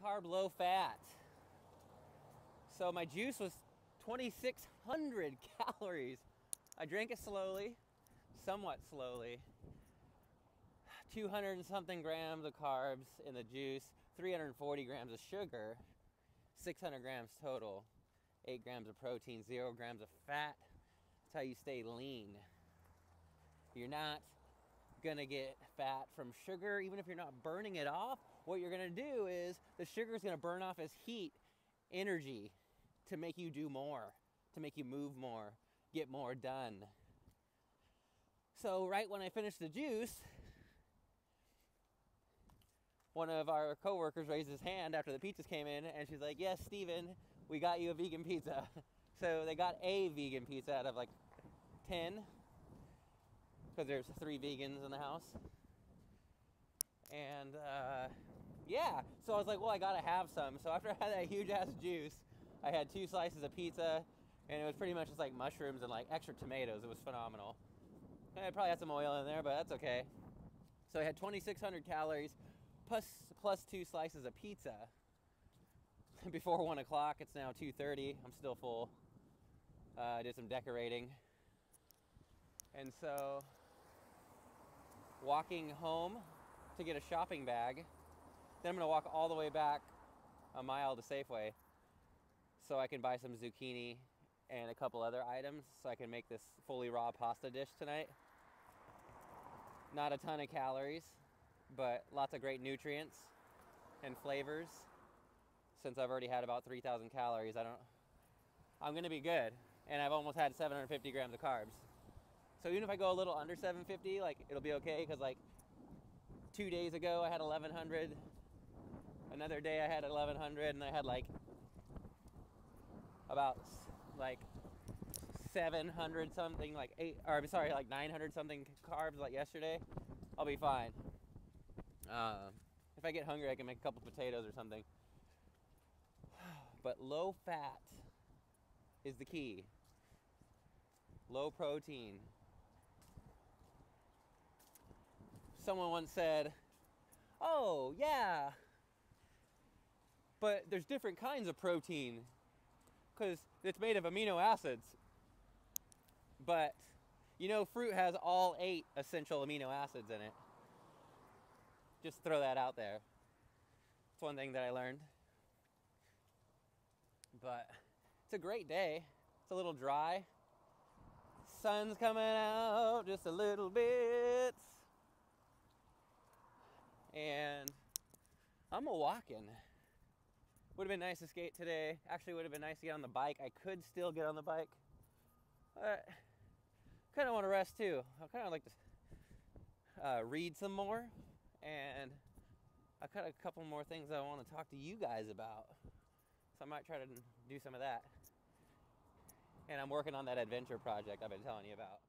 high carb, low fat. So my juice was 2,600 calories. I drank it slowly, somewhat slowly. 200 and something grams of carbs in the juice, 340 grams of sugar, 600 grams total, 8 grams of protein, 0 grams of fat. That's how you stay lean. You're not gonna get fat from sugar, even if you're not burning it off. What you're gonna do is the sugar is gonna burn off as heat, energy to make you do more, to make you move more, get more done. So, right when I finished the juice, one of our coworkers raised his hand after the pizzas came in, and she's like, "Yes, Steven, we got you a vegan pizza." So they got a vegan pizza out of like ten, because there's three vegans in the house. And uh, yeah, so I was like, "Well, I gotta have some." So after I had that huge ass juice, I had two slices of pizza, and it was pretty much just like mushrooms and like extra tomatoes. It was phenomenal. And I probably had some oil in there, but that's okay. So I had 2,600 calories plus plus two slices of pizza before one o'clock. It's now 2:30. I'm still full. Uh, I did some decorating, and so walking home to get a shopping bag. Then I'm gonna walk all the way back a mile to Safeway so I can buy some zucchini and a couple other items so I can make this fully raw pasta dish tonight. Not a ton of calories, but lots of great nutrients and flavors. Since I've already had about 3,000 calories, I don't. I'm gonna be good, and I've almost had 750 grams of carbs. So even if I go a little under 750, like it'll be okay because like two days ago I had 1100, another day I had 1100, and I had like about like 700 something, like eight, or I'm sorry, like 900 something carbs like yesterday. I'll be fine. Uh, if I get hungry, I can make a couple potatoes or something. But low fat is the key. Low protein. Someone once said, Oh, yeah, but there's different kinds of protein because it's made of amino acids. But you know, fruit has all eight essential amino acids in it. Just throw that out there. It's one thing that I learned. But it's a great day. It's a little dry. Sun's coming out just a little bit. And I'm a walking. Would have been nice to skate today. Actually, would have been nice to get on the bike. I could still get on the bike. But kind of want to rest too. I kind of like to uh, read some more. And I got a couple more things I want to talk to you guys about. So I might try to do some of that. And I'm working on that adventure project I've been telling you about.